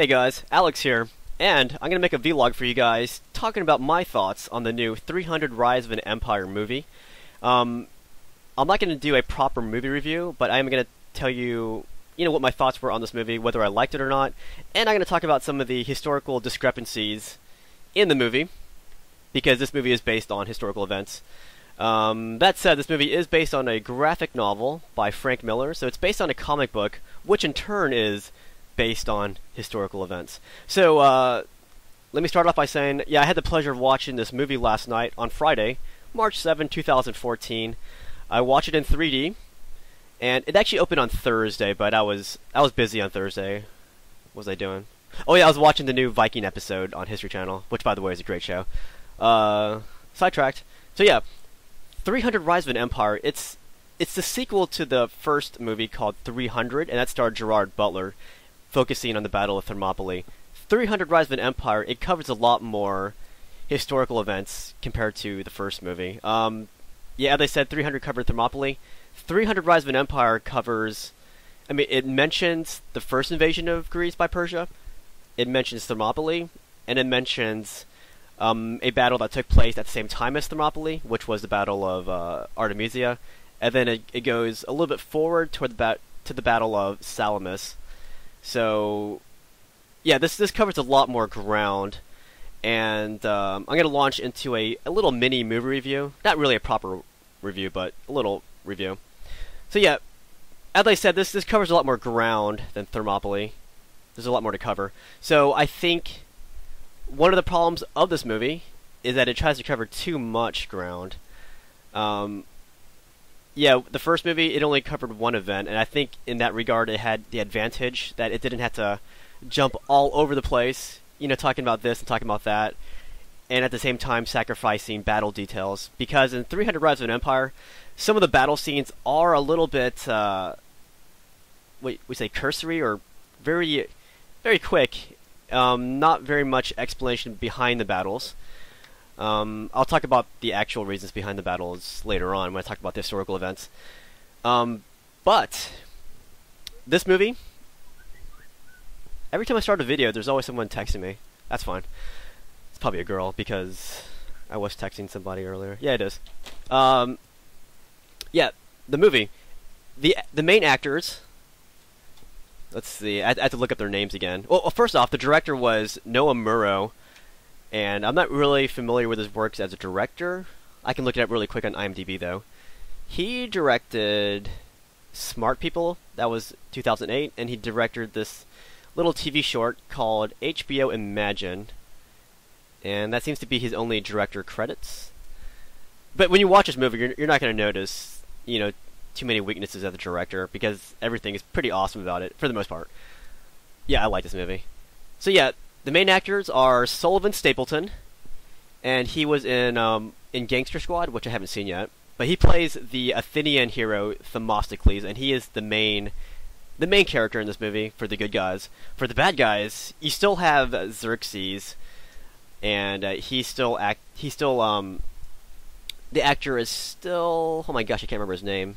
Hey guys, Alex here, and I'm gonna make a vlog for you guys talking about my thoughts on the new 300 Rise of an Empire movie. Um, I'm not gonna do a proper movie review, but I'm gonna tell you, you know, what my thoughts were on this movie, whether I liked it or not, and I'm gonna talk about some of the historical discrepancies in the movie, because this movie is based on historical events. Um, that said, this movie is based on a graphic novel by Frank Miller, so it's based on a comic book, which in turn is based on historical events. So, uh, let me start off by saying, yeah, I had the pleasure of watching this movie last night on Friday, March 7, 2014. I watched it in 3D, and it actually opened on Thursday, but I was I was busy on Thursday. What was I doing? Oh yeah, I was watching the new Viking episode on History Channel, which by the way is a great show. Uh, sidetracked. So yeah, 300 Rise of an Empire. It's it's the sequel to the first movie called 300, and that starred Gerard Butler focusing on the Battle of Thermopylae. 300 Rise of an Empire, it covers a lot more historical events compared to the first movie. Um, yeah, they said, 300 covered Thermopylae. 300 Rise of an Empire covers. I mean, it mentions the first invasion of Greece by Persia, it mentions Thermopylae, and it mentions um, a battle that took place at the same time as Thermopylae, which was the Battle of uh, Artemisia. And then it, it goes a little bit forward toward the bat- to the Battle of Salamis, so, yeah, this this covers a lot more ground, and um, I'm gonna launch into a, a little mini movie review. Not really a proper review, but a little review. So yeah, as I said, this this covers a lot more ground than Thermopylae. There's a lot more to cover. So I think one of the problems of this movie is that it tries to cover too much ground. Um, yeah, the first movie it only covered one event, and I think in that regard it had the advantage that it didn't have to jump all over the place, you know, talking about this and talking about that, and at the same time sacrificing battle details. Because in 300 Rise of an Empire, some of the battle scenes are a little bit, uh, wait, we say cursory or very, very quick. Um, not very much explanation behind the battles. Um, I'll talk about the actual reasons behind the battles later on when I talk about the historical events. Um, but this movie, every time I start a video, there's always someone texting me. That's fine. It's probably a girl because I was texting somebody earlier. Yeah, it is. Um, yeah, the movie, the the main actors. Let's see. I, I have to look up their names again. Well, first off, the director was Noam Murro and I'm not really familiar with his works as a director. I can look it up really quick on IMDb though. He directed Smart People, that was 2008, and he directed this little TV short called HBO Imagine, and that seems to be his only director credits. But when you watch this movie, you're, you're not going to notice, you know, too many weaknesses as a director because everything is pretty awesome about it for the most part. Yeah, I like this movie. So yeah, the main actors are Sullivan Stapleton, and he was in um, in Gangster Squad, which I haven't seen yet. But he plays the Athenian hero Themistocles, and he is the main the main character in this movie for the good guys. For the bad guys, you still have Xerxes, and uh, he still act. He still um. The actor is still. Oh my gosh, I can't remember his name.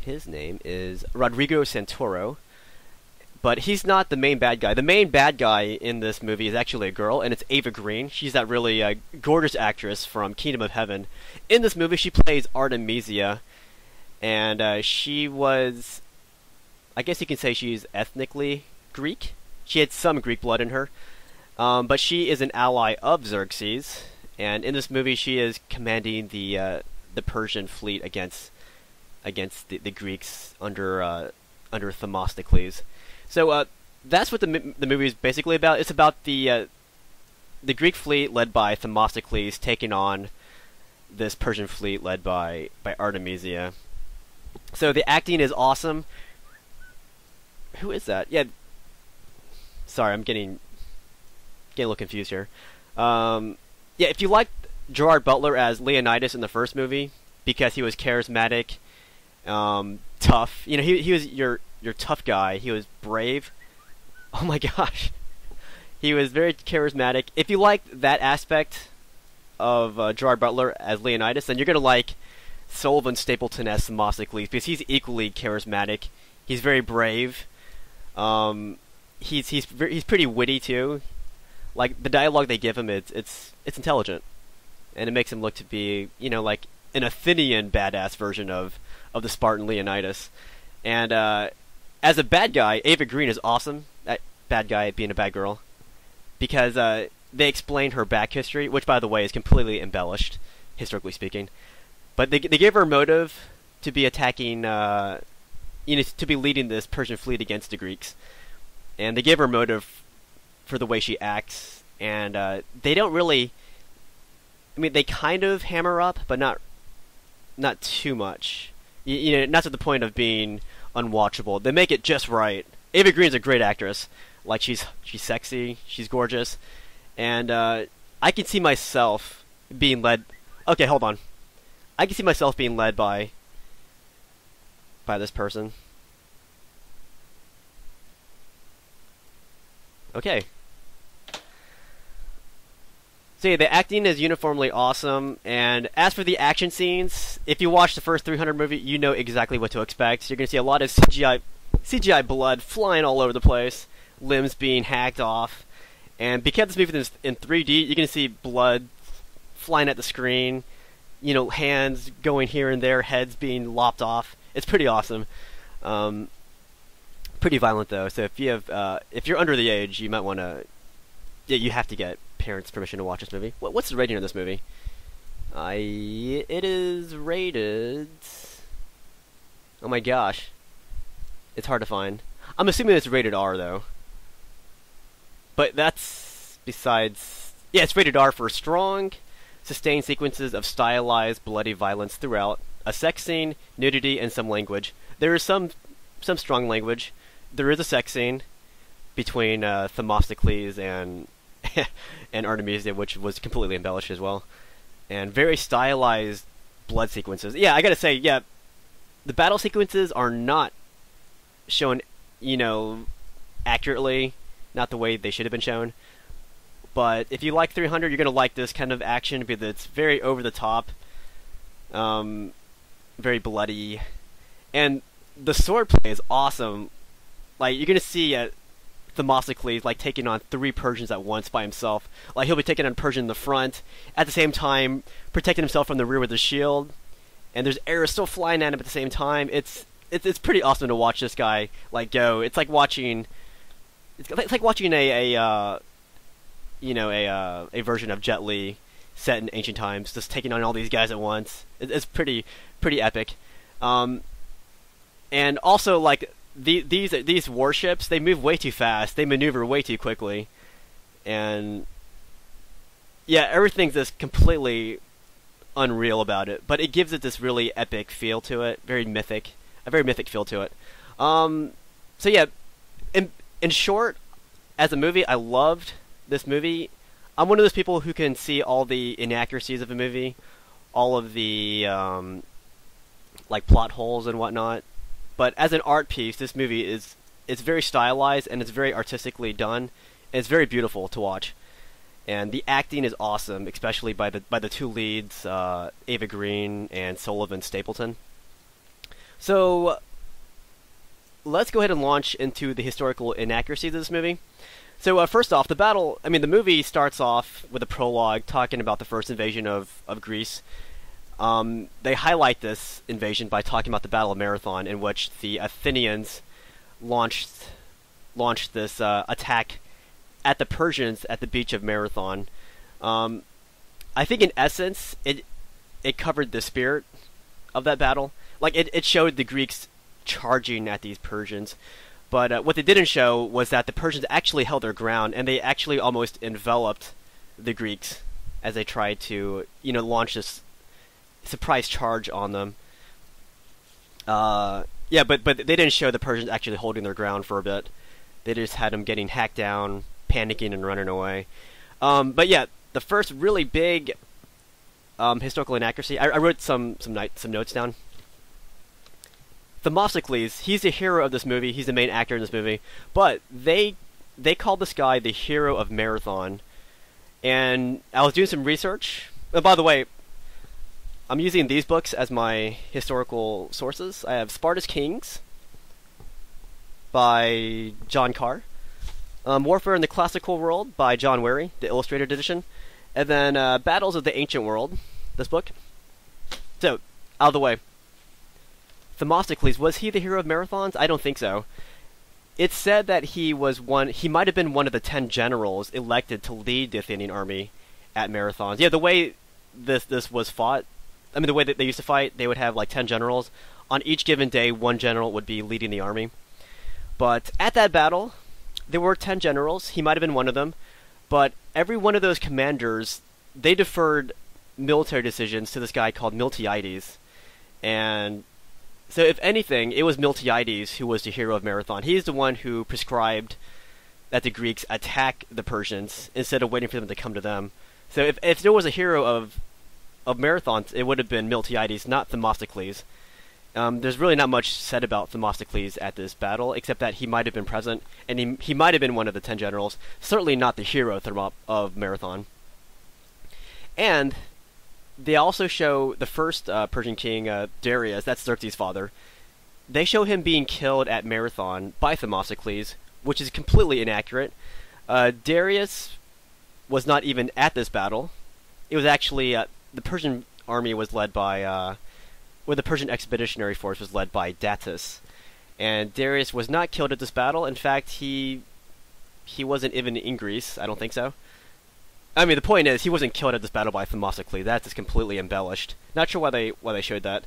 His name is Rodrigo Santoro but he's not the main bad guy. The main bad guy in this movie is actually a girl, and it's Eva Green. She's that really uh, gorgeous actress from Kingdom of Heaven. In this movie, she plays Artemisia, and uh, she was, I guess you can say she's ethnically Greek. She had some Greek blood in her, um, but she is an ally of Xerxes, and in this movie, she is commanding the uh, the Persian fleet against against the, the Greeks under uh, under Themistocles. So uh, that's what the the movie is basically about. It's about the uh, the Greek fleet led by Themistocles taking on this Persian fleet led by by Artemisia. So the acting is awesome. Who is that? Yeah. Sorry, I'm getting getting a little confused here. Um, yeah, if you like Gerard Butler as Leonidas in the first movie because he was charismatic, um, tough. You know, he he was your your tough guy. He was brave. Oh my gosh. He was very charismatic. If you like that aspect of uh, Gerard Butler as Leonidas, then you're going to like Sullivan Stapleton as Themistocles because he's equally charismatic. He's very brave. Um, he's he's he's pretty witty too. Like the dialogue they give him, it's it's it's intelligent, and it makes him look to be you know like an Athenian badass version of of the Spartan Leonidas. And uh, as a bad guy, Eva Green is awesome. That bad guy being a bad girl, because uh, they explain her back history, which by the way is completely embellished, historically speaking. But they they gave her motive to be attacking, uh, you know, to be leading this Persian fleet against the Greeks, and they gave her motive for the way she acts, and uh, they don't really. I mean, they kind of hammer up, but not not too much. You, you know, not to the point of being unwatchable. They make it just right. Eva Green's a great actress. Like she's she's sexy, she's gorgeous, and uh, I can see myself being led. Okay, hold on. I can see myself being led by by this person. Okay. So yeah, the acting is uniformly awesome, and as for the action scenes, if you watch the first 300 movie, you know exactly what to expect. You're going to see a lot of CGI, CGI blood flying all over the place, limbs being hacked off, and because this movie is in 3D, you're going to see blood flying at the screen, you know, hands going here and there, heads being lopped off. It's pretty awesome. Um, pretty violent though, so if you have, uh, if you're under the age, you might want to, yeah, you have to get parents' permission to watch this movie. What, what's the rating of this movie? I it is rated. Oh my gosh, it's hard to find. I'm assuming it's rated R though. But that's besides. Yeah, it's rated R for strong, sustained sequences of stylized bloody violence throughout, a sex scene, nudity, and some language. There is some some strong language. There is a sex scene between uh, Themistocles and and Artemisia, which was completely embellished as well, and very stylized blood sequences. Yeah, I gotta say, yeah, the battle sequences are not shown, you know, accurately, not the way they should have been shown. But if you like 300, you're gonna like this kind of action because it's very over the top, um, very bloody, and the swordplay is awesome. Like you're gonna see at Themistocles like taking on three Persians at once by himself. Like he'll be taking on Persian in the front, at the same time protecting himself from the rear with his shield, and there's arrows still flying at him at the same time. It's it's it's pretty awesome to watch this guy like go. It's like watching it's it's like watching a a uh, you know a uh, a version of Jet Li set in ancient times, just taking on all these guys at once. It, it's pretty pretty epic. Um, and also like the, these these warships they move way too fast. They maneuver way too quickly, and yeah, everything's just completely unreal about it. But it gives it this really epic feel to it, very mythic, a very mythic feel to it. Um, so yeah, in in short, as a movie, I loved this movie. I'm one of those people who can see all the inaccuracies of a movie, all of the um, like plot holes and whatnot. But as an art piece, this movie is it's very stylized and it's very artistically done. And it's very beautiful to watch, and the acting is awesome, especially by the by the two leads, uh, Eva Green and Sullivan Stapleton. So let's go ahead and launch into the historical inaccuracies of this movie. So uh, first off, the battle. I mean, the movie starts off with a prologue talking about the first invasion of of Greece, um, they highlight this invasion by talking about the Battle of Marathon, in which the Athenians launched launched this uh, attack at the Persians at the beach of Marathon. Um, I think, in essence, it it covered the spirit of that battle. Like it, it showed the Greeks charging at these Persians, but uh, what they didn't show was that the Persians actually held their ground and they actually almost enveloped the Greeks as they tried to, you know, launch this surprise charge on them. Uh, yeah, but but they didn't show the Persians actually holding their ground for a bit. They just had them getting hacked down, panicking, and running away. Um, but yeah, the first really big um, historical inaccuracy. I, I, wrote some some night, some notes down. Themistocles, he's the hero of this movie. He's the main actor in this movie. But they they called this guy the hero of Marathon. And I was doing some research. And by the way, I'm using these books as my historical sources. I have Sparta's Kings by John Carr. Um, Warfare in the Classical World by John Warry, the illustrated edition, and then uh, Battles of the Ancient World, this book. So, out of the way. Themistocles, was he the hero of marathons? I don't think so. It's said that he was one. He might have been one of the ten generals elected to lead the Athenian army at marathons. Yeah, the way this this was fought. I mean, the way that they used to fight, they would have like ten generals. On each given day, one general would be leading the army. But at that battle, there were ten generals. He might have been one of them. But every one of those commanders, they deferred military decisions to this guy called Miltiades, and so, if anything, it was Miltiades who was the hero of Marathon. He's the one who prescribed that the Greeks attack the Persians instead of waiting for them to come to them. So, if, if there was a hero of of Marathon, it would have been Miltiades, not Themistocles. Um, there's really not much said about Themistocles at this battle, except that he might have been present, and he, he might have been one of the ten generals. Certainly not the hero of Marathon. And they also show the first uh, Persian king, uh, Darius, that's Xerxes' father. They show him being killed at Marathon by Themistocles, which is completely inaccurate. Uh, Darius was not even at this battle. It was actually uh, the Persian army was led by, uh, or the Persian expeditionary force was led by Datis, and Darius was not killed at this battle. In fact, he he wasn't even in Greece. I don't think so. I mean, the point is, he wasn't killed at this battle by Themistocles. That's just completely embellished. Not sure why they why they showed that.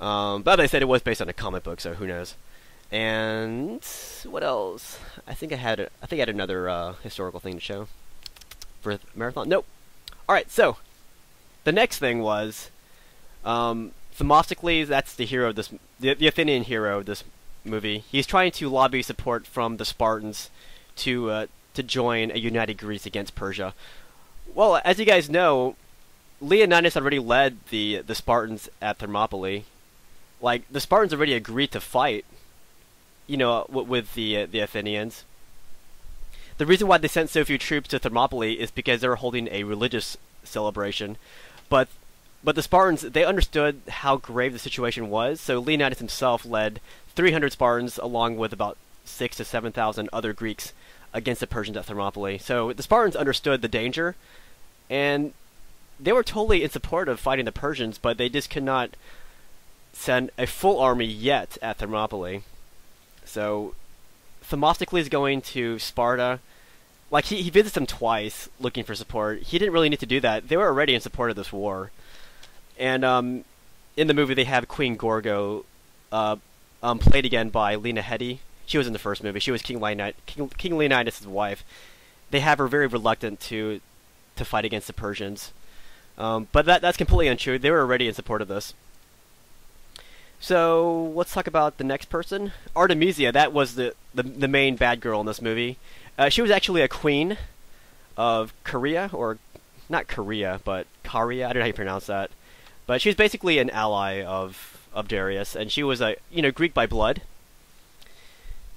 Um, but they said it was based on a comic book, so who knows? And what else? I think I had a, I think I had another uh, historical thing to show for marathon. Nope. All right, so the next thing was um, Themistocles. That's the hero of this, the, the Athenian hero of this movie. He's trying to lobby support from the Spartans to uh, to join a united Greece against Persia. Well, as you guys know, Leonidas already led the the Spartans at Thermopylae. Like the Spartans already agreed to fight, you know, w- with the uh, the Athenians. The reason why they sent so few troops to Thermopylae is because they were holding a religious celebration, but but the Spartans they understood how grave the situation was. So Leonidas himself led 300 Spartans along with about six to seven thousand other Greeks against the Persians at Thermopylae. So the Spartans understood the danger, and they were totally in support of fighting the Persians, but they just could not send a full army yet at Thermopylae. So Themistocles going to Sparta. Like he, he visits them twice looking for support. He didn't really need to do that. They were already in support of this war. And um, in the movie they have Queen Gorgo uh, um, played again by Lena Headey, she was in the first movie. She was King Leonidas, King, King Leonidas' wife. They have her very reluctant to to fight against the Persians. Um, but that that's completely untrue. They were already in support of this. So let's talk about the next person, Artemisia. That was the the, the main bad girl in this movie. Uh, she was actually a queen of Korea, or not Korea, but Caria. I don't know how you pronounce that. But she was basically an ally of of Darius, and she was a you know Greek by blood.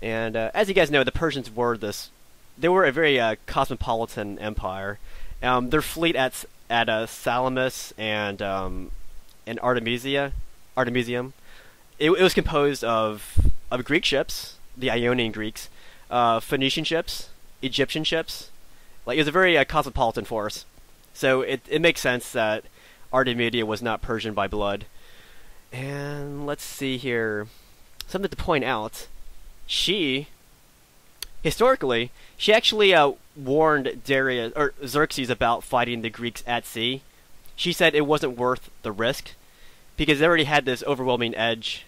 And uh, as you guys know, the Persians were this. They were a very uh, cosmopolitan empire. Um, their fleet at at uh, Salamis and um, and Artemisia, Artemisium, it, it, was composed of of Greek ships, the Ionian Greeks, uh, Phoenician ships, Egyptian ships. Like it was a very uh, cosmopolitan force. So it it makes sense that Artemisia was not Persian by blood. And let's see here, something to point out she historically she actually uh, warned Darius or Xerxes about fighting the Greeks at sea. She said it wasn't worth the risk because they already had this overwhelming edge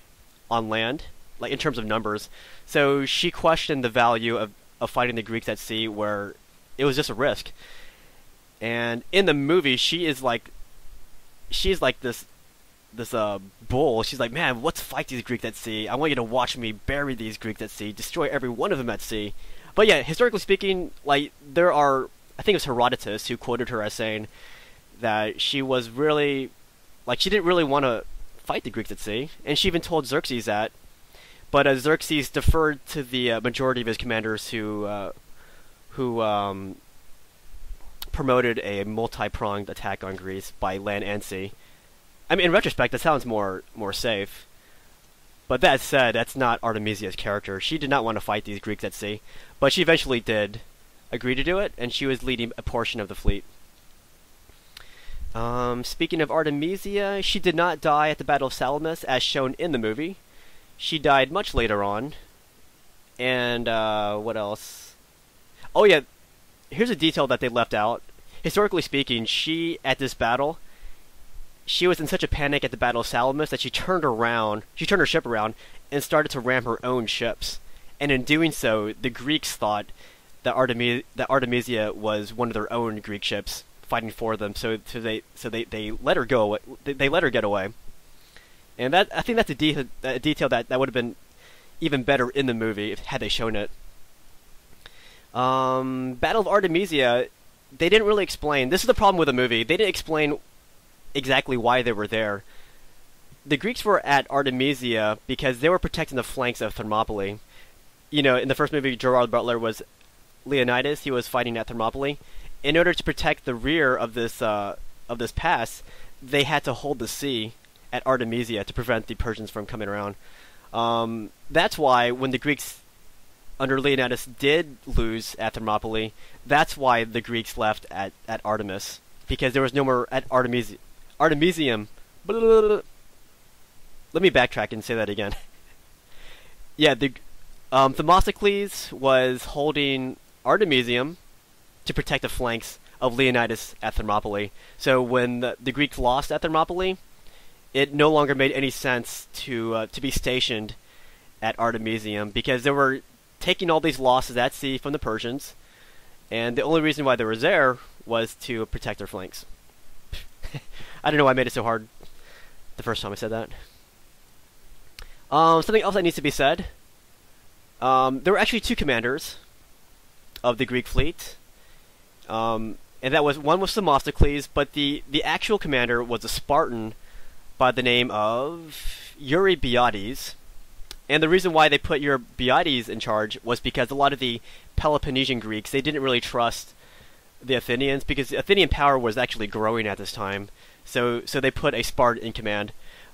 on land, like in terms of numbers. So she questioned the value of, of fighting the Greeks at sea, where it was just a risk. And in the movie, she is like, she's like this this uh bull. She's like, man, let's fight these Greeks at sea. I want you to watch me bury these Greeks at sea, destroy every one of them at sea. But yeah, historically speaking, like there are, I think it was Herodotus who quoted her as saying that she was really, like she didn't really want to fight the Greeks at sea, and she even told Xerxes that. But uh, Xerxes deferred to the uh, majority of his commanders who, uh, who um, promoted a multi-pronged attack on Greece by land and sea. I mean, in retrospect, that sounds more more safe. But that said, that's not Artemisia's character. She did not want to fight these Greeks at sea, but she eventually did agree to do it, and she was leading a portion of the fleet. Um, speaking of Artemisia, she did not die at the Battle of Salamis as shown in the movie. She died much later on. And, uh, what else? Oh, yeah, here's a detail that they left out. Historically speaking, she, at this battle, she was in such a panic at the Battle of Salamis that she turned around, she turned her ship around, and started to ram her own ships. And in doing so, the Greeks thought that, that Artemisia was one of their own Greek ships fighting for them. So, so they so they, they let her go. They, they let her get away. And that I think that's a, de- a detail that, that would have been even better in the movie if, had they shown it. Um, Battle of Artemisia, they didn't really explain. This is the problem with the movie. They didn't explain exactly why they were there. The Greeks were at Artemisia because they were protecting the flanks of Thermopylae. You know, in the first movie, Gerard Butler was Leonidas. He was fighting at Thermopylae. In order to protect the rear of this uh, of this pass, they had to hold the sea at Artemisia to prevent the Persians from coming around. Um, that's why when the Greeks under Leonidas did lose at Thermopylae, that's why the Greeks left at, at Artemis because there was no more at Artemis Artemisium. Blah, blah, blah, Let me backtrack and say that again. yeah, the um, Themistocles was holding Artemisium to protect the flanks of Leonidas at Thermopylae. So when the, the Greeks lost at Thermopylae, it no longer made any sense to uh, to be stationed at Artemisium because they were taking all these losses at sea from the Persians, and the only reason why they were there was to protect their flanks. I don't know why I made it so hard the first time I said that. Um, something else that needs to be said. Um, there were actually two commanders of the Greek fleet. Um, and that was one was Themistocles, but the, the actual commander was a Spartan by the name of Eurybiades. And the reason why they put Eurybiades in charge was because a lot of the Peloponnesian Greeks they didn't really trust the Athenians because the Athenian power was actually growing at this time. So so they put a Spartan in command.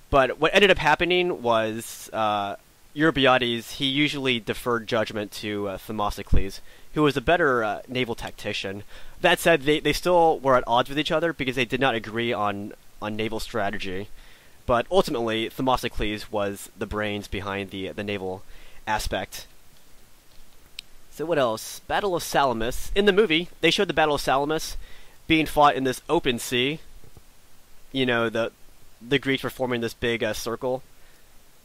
But what ended up happening was uh, Eurybiades he usually deferred judgment to uh, Themistocles, who was a better uh, naval tactician. That said, they, they still were at odds with each other because they did not agree on, on naval strategy. But ultimately, Themistocles was the brains behind the the naval aspect. So what else? Battle of Salamis. In the movie, they showed the Battle of Salamis being fought in this open sea. You know, the the Greeks were forming this big uh, circle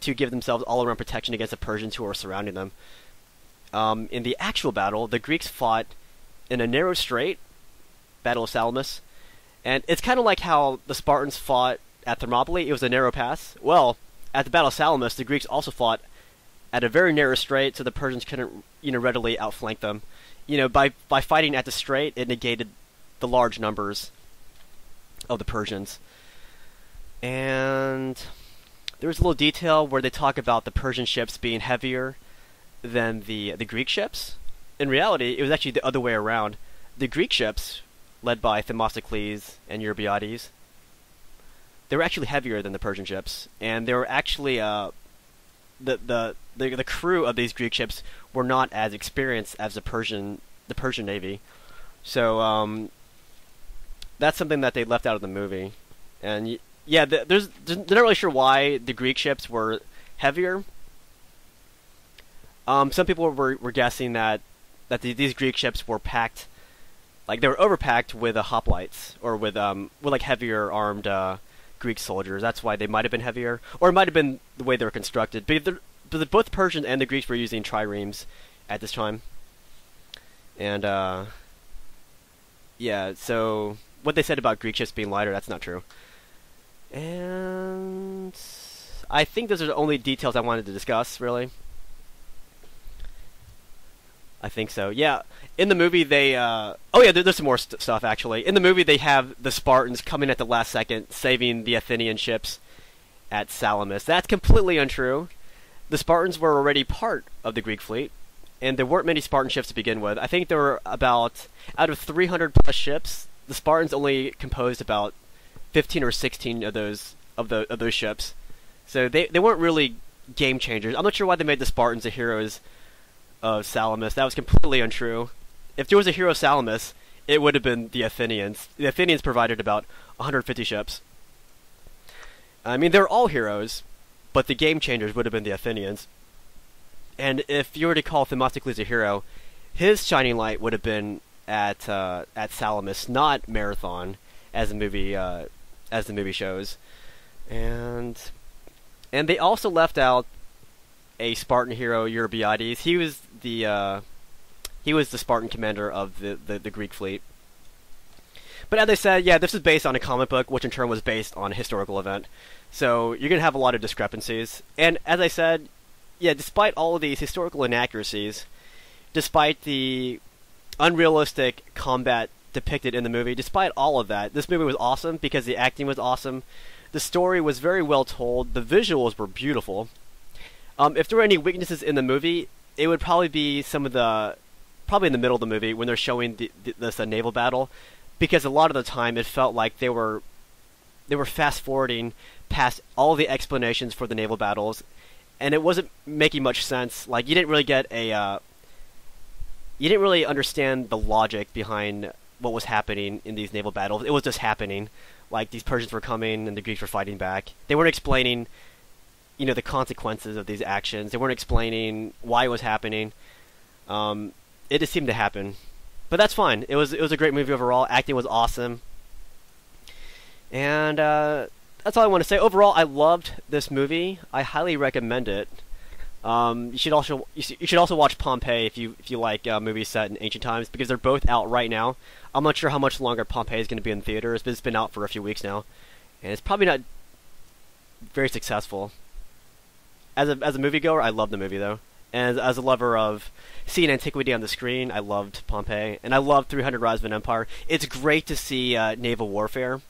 to give themselves all-around protection against the Persians who were surrounding them. Um, in the actual battle, the Greeks fought in a narrow strait, Battle of Salamis, and it's kind of like how the Spartans fought at Thermopylae, it was a narrow pass. Well, at the Battle of Salamis, the Greeks also fought at a very narrow strait, so the Persians couldn't, you know, readily outflank them. You know, by by fighting at the strait, it negated the large numbers of the Persians. And there's a little detail where they talk about the Persian ships being heavier than the the Greek ships. In reality, it was actually the other way around. The Greek ships, led by Themistocles and Eurybiades, they were actually heavier than the Persian ships, and they were actually uh, the, the the the crew of these Greek ships were not as experienced as the Persian the Persian navy. So um, that's something that they left out of the movie, and yeah, there's they're not really sure why the Greek ships were heavier. Um, some people were were guessing that that the, these Greek ships were packed, like they were overpacked with uh, hoplites or with um with like heavier armed uh, Greek soldiers. That's why they might have been heavier, or it might have been the way they were constructed. But, but both Persians and the Greeks were using triremes at this time, and uh, yeah. So what they said about Greek ships being lighter, that's not true. And I think those are the only details I wanted to discuss, really. I think so. Yeah. In the movie, they. Uh, oh yeah, there, there's some more st- stuff actually. In the movie, they have the Spartans coming at the last second, saving the Athenian ships at Salamis. That's completely untrue. The Spartans were already part of the Greek fleet, and there weren't many Spartan ships to begin with. I think there were about out of 300 plus ships, the Spartans only composed about 15 or 16 of those of the of those ships. So they they weren't really game changers. I'm not sure why they made the Spartans the heroes of Salamis. That was completely untrue. If there was a hero Salamis, it would have been the Athenians. The Athenians provided about 150 ships. I mean, they're all heroes, but the game changers would have been the Athenians. And if you were to call Themistocles a hero, his shining light would have been at uh, at Salamis, not Marathon, as the movie uh, as the movie shows. And and they also left out a Spartan hero, Eurybiades. He was the uh, he was the Spartan commander of the, the, the Greek fleet. But as I said, yeah, this is based on a comic book, which in turn was based on a historical event. So you're to have a lot of discrepancies. And as I said, yeah, despite all of these historical inaccuracies, despite the unrealistic combat depicted in the movie, despite all of that, this movie was awesome because the acting was awesome. The story was very well told. The visuals were beautiful. Um, if there were any weaknesses in the movie, it would probably be some of the, probably in the middle of the movie when they're showing the, the, this uh, naval battle, because a lot of the time it felt like they were, they were fast forwarding past all the explanations for the naval battles, and it wasn't making much sense. Like you didn't really get a, uh, you didn't really understand the logic behind what was happening in these naval battles. It was just happening. Like these Persians were coming and the Greeks were fighting back. They weren't explaining, you know, the consequences of these actions. They weren't explaining why it was happening. Um, it just seemed to happen, but that's fine. It was it was a great movie overall. Acting was awesome, and uh, that's all I want to say. Overall, I loved this movie. I highly recommend it. Um, you should also you should also watch Pompeii if you if you like uh, movies set in ancient times because they're both out right now. I'm not sure how much longer Pompeii is going to be in theaters, but it's been out for a few weeks now, and it's probably not very successful. As a as a moviegoer, I love the movie though, and as, as a lover of seeing antiquity on the screen, I loved Pompeii, and I loved 300 Rise of an Empire. It's great to see uh, naval warfare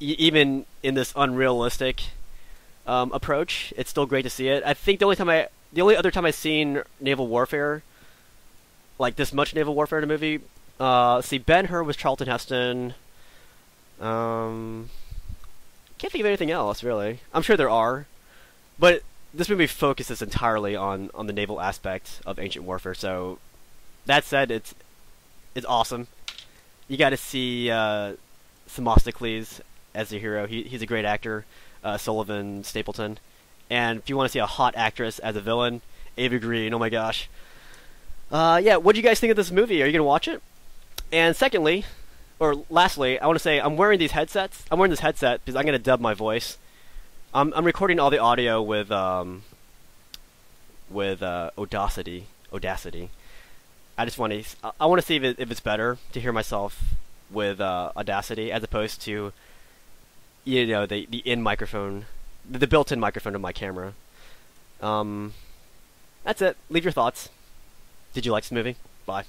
even in this unrealistic um, approach, it's still great to see it. I think the only time I, the only other time I've seen naval warfare, like this much naval warfare in a movie, uh, see Ben Hur was Charlton Heston. Um, can't think of anything else really. I'm sure there are, but this movie focuses entirely on on the naval aspect of ancient warfare. So that said, it's it's awesome. You got to see uh, Themistocles as a hero. He, he's a great actor, uh, Sullivan Stapleton. And if you want to see a hot actress as a villain, Eva Green. Oh my gosh. Uh, yeah, what do you guys think of this movie? Are you gonna watch it? And secondly, or lastly, I want to say I'm wearing these headsets. I'm wearing this headset because I'm gonna dub my voice. I'm I'm recording all the audio with um with uh, Audacity. Audacity. I just want to I want to see if, it, if it's better to hear myself with uh, Audacity as opposed to you know the the in microphone, the, built-in microphone of my camera. Um, that's it. Leave your thoughts. Did you like this movie? Bye.